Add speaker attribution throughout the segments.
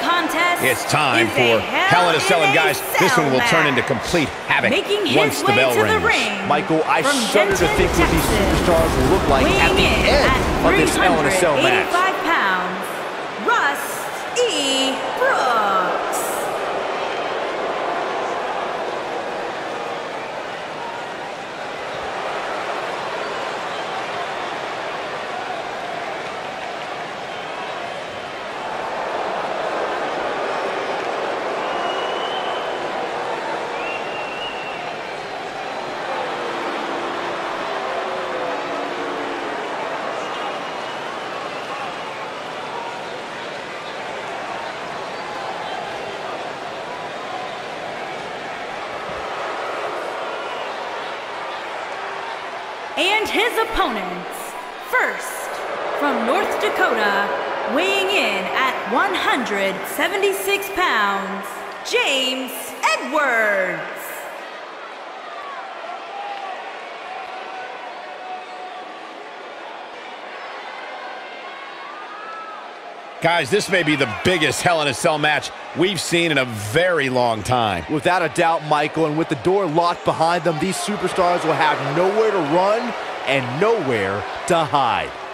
Speaker 1: contest
Speaker 2: It's time for Hell in a Cell, and guys, this one will turn into complete havoc
Speaker 1: Making
Speaker 2: once the bell rings.
Speaker 1: the ring.
Speaker 3: Michael, I shudder to think what these superstars will look like at the end
Speaker 1: at
Speaker 3: of this Hell in a Cell match.
Speaker 1: And his opponents, first, from North Dakota, weighing in at 176 pounds, James Edwards.
Speaker 2: Guys, this may be the biggest Hell in a Cell match we've seen in a very long time.
Speaker 3: Without a doubt, Michael, and with the door locked behind them, these superstars will have nowhere to run and nowhere to hide.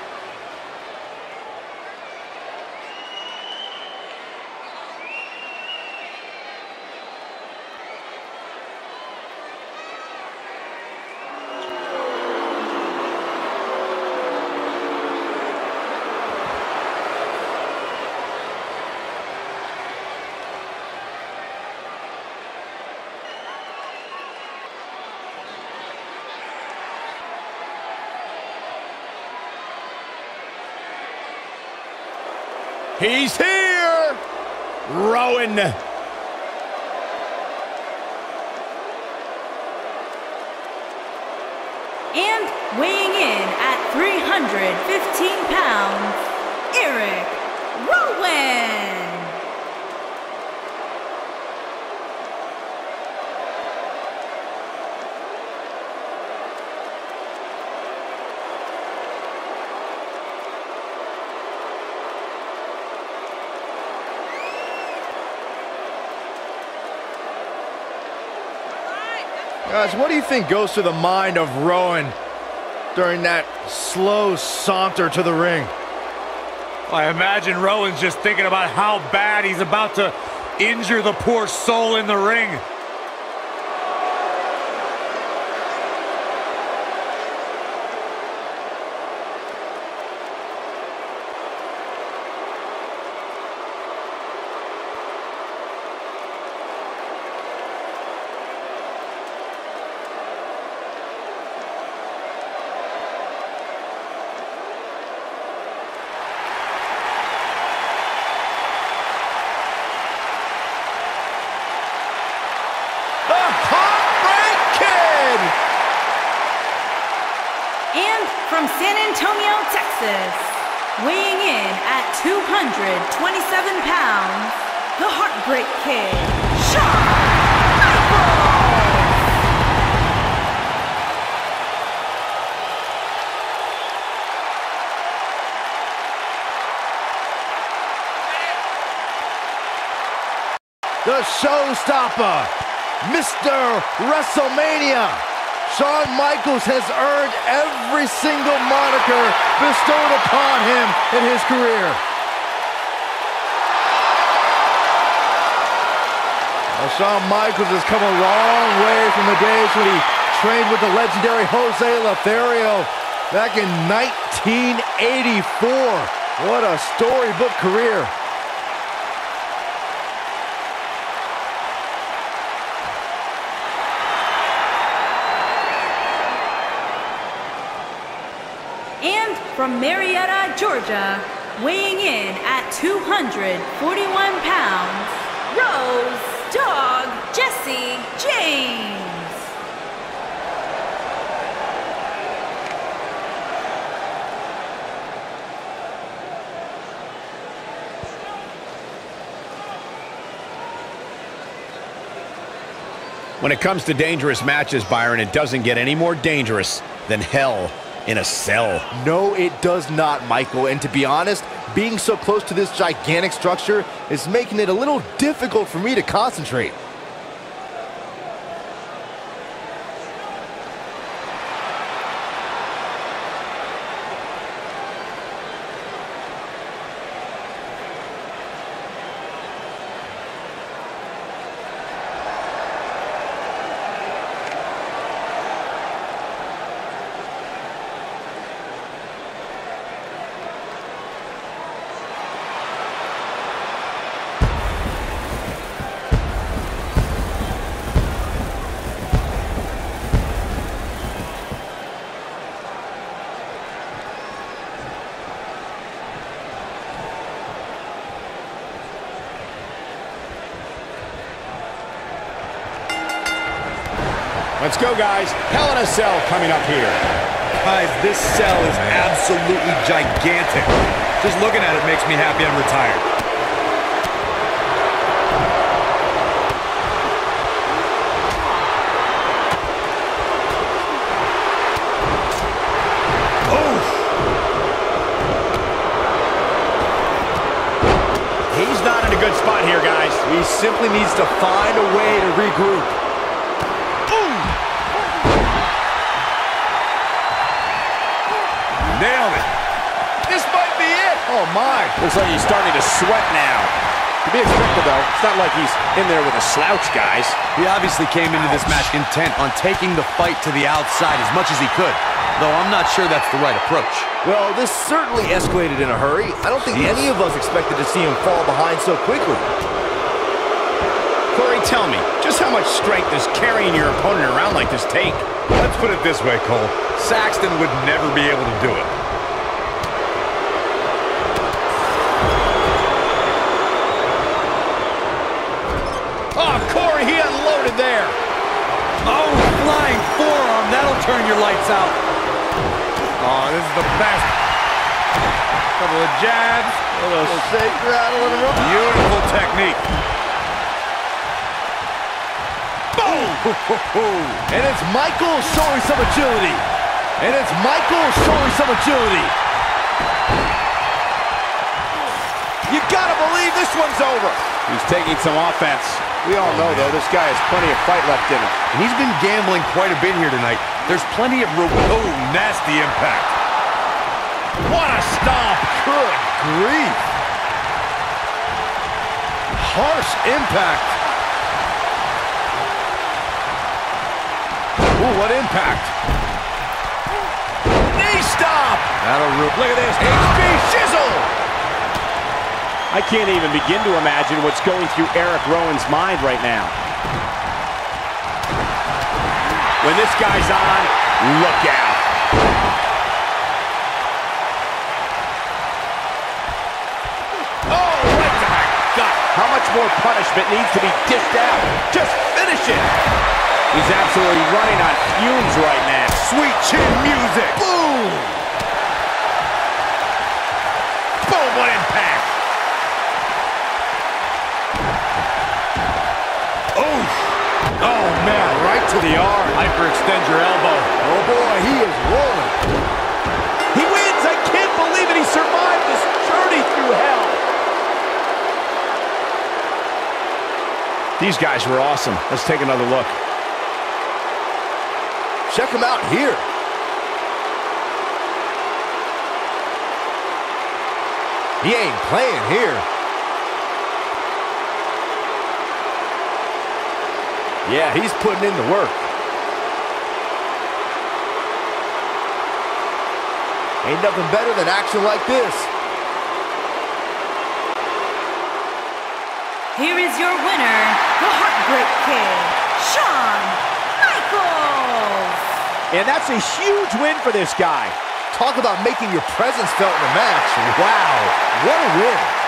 Speaker 2: He's here! Rowan.
Speaker 1: And weighing in at 315 pounds, Eric Rowan.
Speaker 3: Guys, what do you think goes through the mind of Rowan during that slow saunter to the ring?
Speaker 4: I imagine Rowan's just thinking about how bad he's about to injure the poor soul in the ring.
Speaker 3: The Heartbreak Kid!
Speaker 1: And from San Antonio, Texas, weighing in at 227 pounds, the Heartbreak Kid, Shawn
Speaker 3: The showstopper, Mr. WrestleMania. Shawn Michaels has earned every single moniker bestowed upon him in his career. Now, Shawn Michaels has come a long way from the days when he trained with the legendary Jose Lothario back in 1984. What a storybook career.
Speaker 1: And from Marietta, Georgia, weighing in at 241 pounds, Road Dogg Jesse James.
Speaker 2: When it comes to dangerous matches, Byron, it doesn't get any more dangerous than Hell in a Cell.
Speaker 3: No, it does not, Michael. And to be honest, being so close to this gigantic structure is making it a little difficult for me to concentrate.
Speaker 2: Go, guys. Hell in a Cell coming up here.
Speaker 4: Guys, this cell is absolutely gigantic. Just looking at it makes me happy I'm retired.
Speaker 2: He's not in a good spot here, guys.
Speaker 3: He simply needs to find a way to regroup. Oh, my.
Speaker 2: Looks like he's starting to sweat now. To be expected, though. It's not like he's in there with a slouch, guys.
Speaker 5: He obviously came into this match intent on taking the fight to the outside as much as he could, though I'm not sure that's the right approach.
Speaker 3: Well, this certainly escalated in a hurry. I don't think any of us expected to see him fall behind so quickly.
Speaker 2: Corey, tell me, just how much strength does carrying your opponent around like this take?
Speaker 4: Let's put it this way, Cole. Saxton would never be able to do it.
Speaker 5: Turn your lights out.
Speaker 4: Oh, this is the best. Couple of jabs.
Speaker 3: A little shake, rattle, and a roll.
Speaker 4: Beautiful technique. Boom!
Speaker 3: and it's Michael showing some agility. And it's Michael showing some agility. You gotta believe this one's over.
Speaker 2: He's taking some offense. We all know, though, this guy has plenty of fight left in him.
Speaker 5: And he's been gambling quite a bit here tonight. There's plenty of room.
Speaker 4: Oh, nasty impact.
Speaker 2: What a stomp!
Speaker 3: Good grief. Harsh impact. Ooh, what impact. Knee stop.
Speaker 5: That'll root.
Speaker 2: Look at this. HB Shizzle! I can't even begin to imagine what's going through Eric Rowan's mind right now. When this guy's on, look out. Oh, right to my gut. How much more punishment needs to be dished out? Just finish it. He's absolutely running on fumes right now.
Speaker 4: Sweet chin music.
Speaker 2: Boom! Boom, what impact!
Speaker 4: Oh, man, right to the arm. Hyperextend your elbow.
Speaker 3: Oh boy, he is rolling.
Speaker 2: He wins! I can't believe it! He survived this journey through hell! These guys were awesome. Let's take another look.
Speaker 3: Check him out here. He ain't playing here. Yeah, he's putting in the work. Ain't nothing better than action like this.
Speaker 1: Here is your winner, the Heartbreak Kid, Shawn Michaels.
Speaker 2: And that's a huge win for this guy.
Speaker 3: Talk about making your presence felt in the match. Wow, what a win.